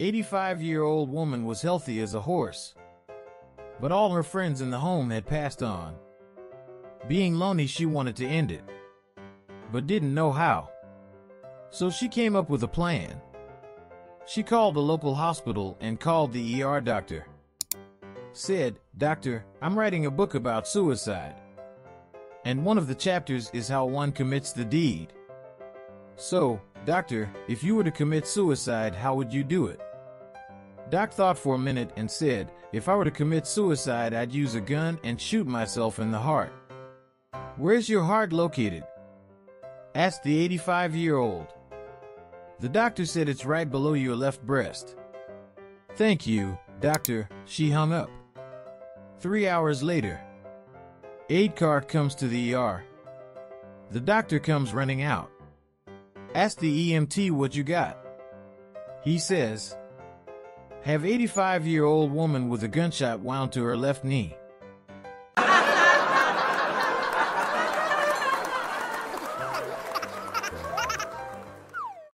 85-year-old woman was healthy as a horse, but all her friends in the home had passed on. Being lonely, she wanted to end it, but didn't know how. So she came up with a plan. She called the local hospital and called the ER doctor. Said, Doctor, I'm writing a book about suicide. And one of the chapters is how one commits the deed. So, doctor, if you were to commit suicide, how would you do it? Doc thought for a minute and said, if I were to commit suicide, I'd use a gun and shoot myself in the heart. Where's your heart located? asked the 85 year old. The doctor said it's right below your left breast. Thank you, doctor, she hung up. Three hours later, aid car comes to the ER. The doctor comes running out. Ask the EMT what you got. He says, have 85 year old woman with a gunshot wound to her left knee.